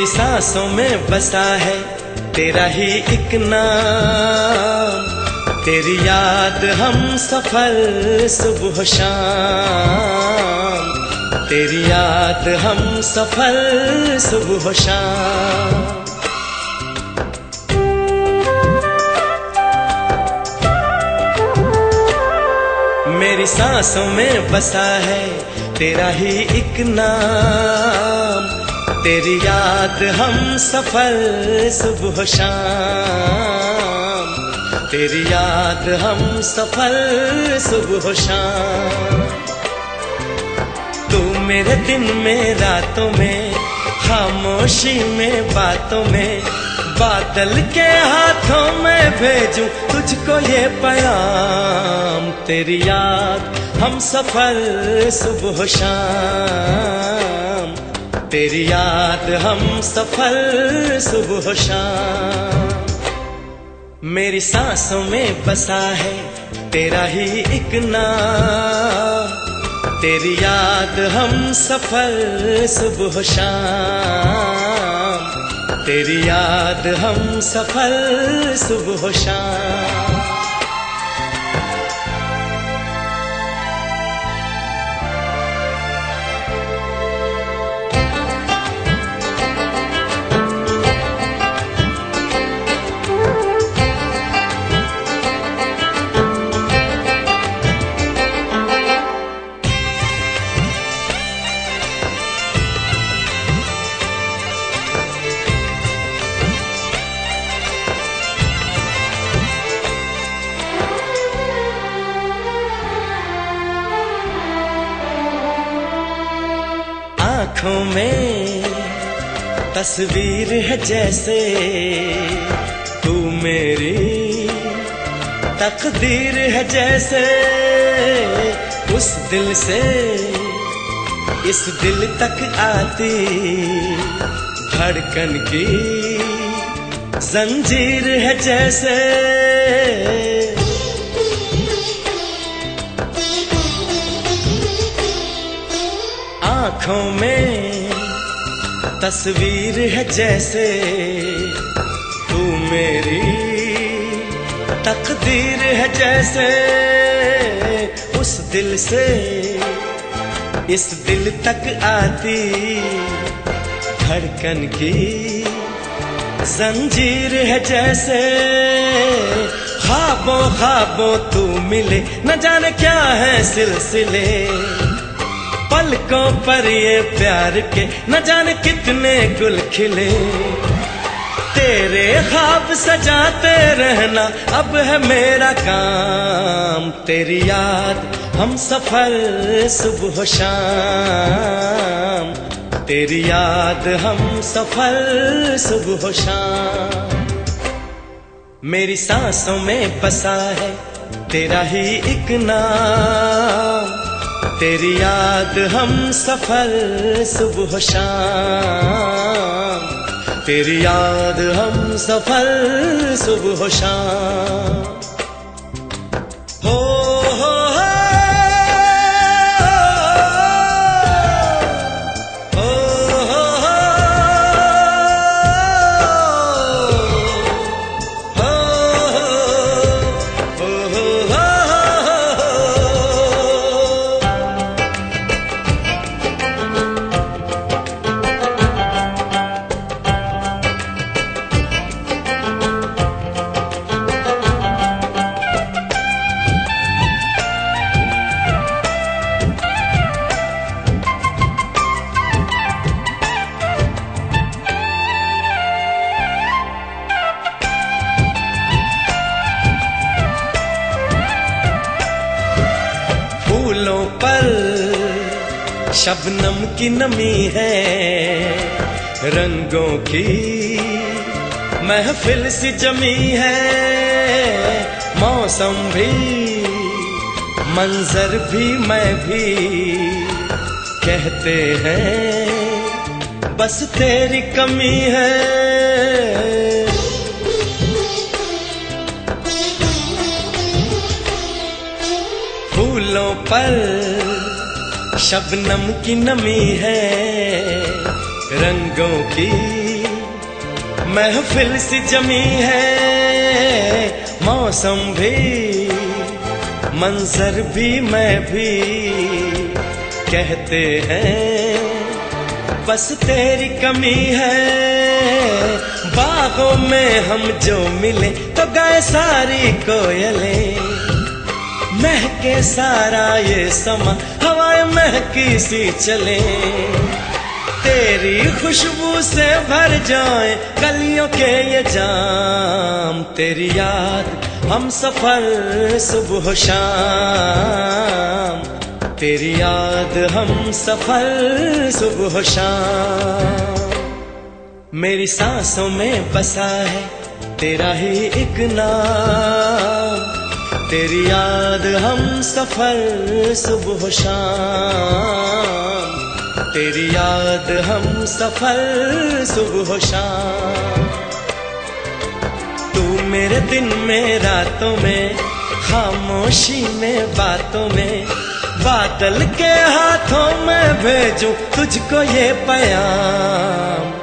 मेरी सांसों में बसा है तेरा ही एक नाम। तेरी याद हम सफल सुबह शाम। तेरी याद हम सफल सुबह शाम। मेरी सांसों में बसा है तेरा ही एक नाम। तेरी याद हम सफल सुबह शाम। तेरी याद हम सफल सुबह शाम। तू मेरे दिन में, रातों में, खामोशी में, बातों में, बादल के हाथों में भेजूं तुझको ये पयाम तेरी याद हम सफल सुबह शाम। तेरी याद हम सफल सुबह शाम। मेरी सांसों में बसा है तेरा ही एक नाम। तेरी याद हम सफल सुबह शाम। तेरी याद हम सफल सुबह शाम। तस्वीर है जैसे तू मेरी तकदीर है जैसे उस दिल से इस दिल तक आती धड़कन की जंजीर है जैसे आँखों में तस्वीर है जैसे तू मेरी। तकदीर है जैसे उस दिल से। इस दिल तक आती धड़कन की। जंजीर है जैसे ख्वाबों ख्वाबों तू मिले। न जाने क्या है सिलसिले। पलकों पर ये प्यार के न जाने कितने गुल खिले। तेरे ख्वाब सजाते रहना अब है मेरा काम। तेरी याद हम सफल सुबह शाम। तेरी याद हम सफल सुबह शाम। मेरी सांसों में बसा है तेरा ही एक नाम। तेरी याद हम सफल सुबह शाम। तेरी याद हम सफल सुबह शाम। पर शबनम की नमी है, रंगों की महफिल सी जमी है। मौसम भी, मंजर भी, मैं भी कहते हैं, बस तेरी कमी है। फूलों पर शबनम की नमी है, रंगों की महफिल सी जमी है। मौसम भी, मंजर भी, मैं भी कहते हैं, बस तेरी कमी है। बागों में हम जो मिले तो गए सारी कोयले। महके सारा ये समा, हवाएँ महकी सी चले। तेरी खुशबू से भर जाए, गलियों के ये जाम। तेरी याद हम सफ़र सुबह शाम। तेरी याद हम सफ़र सुबह शाम। मेरी सांसों में बसा है, तेरा ही एक नाम। तेरी याद हम सफ़र, सुबह शाम। तेरी याद हम सफ़र, सुबह शाम। तू मेरे दिन में, रातों में, खामोशी में, बातों में, बादल के हाथों में भेजूं तुझको ये पयाम